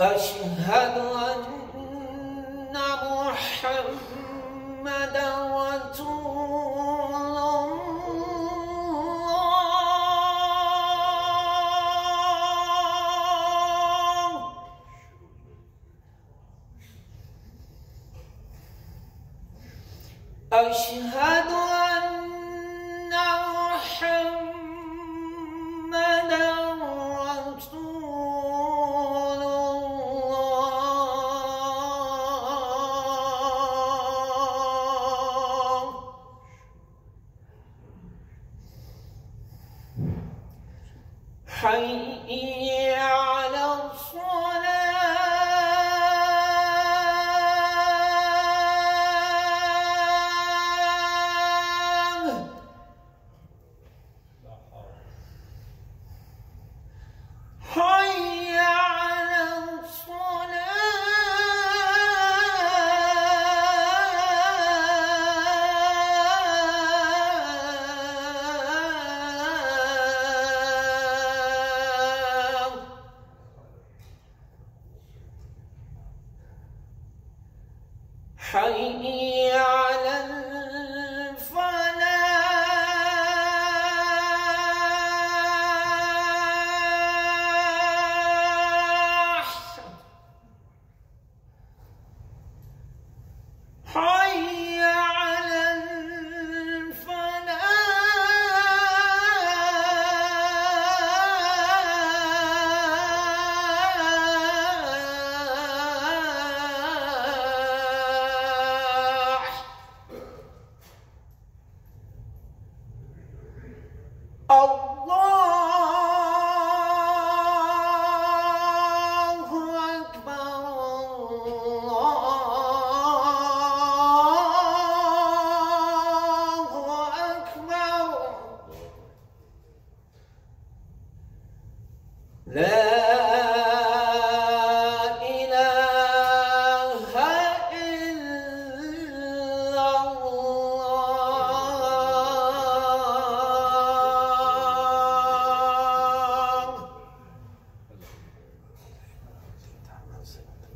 أشهد أن محمدا رسول الله. أشهد حي على الصلاة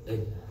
الله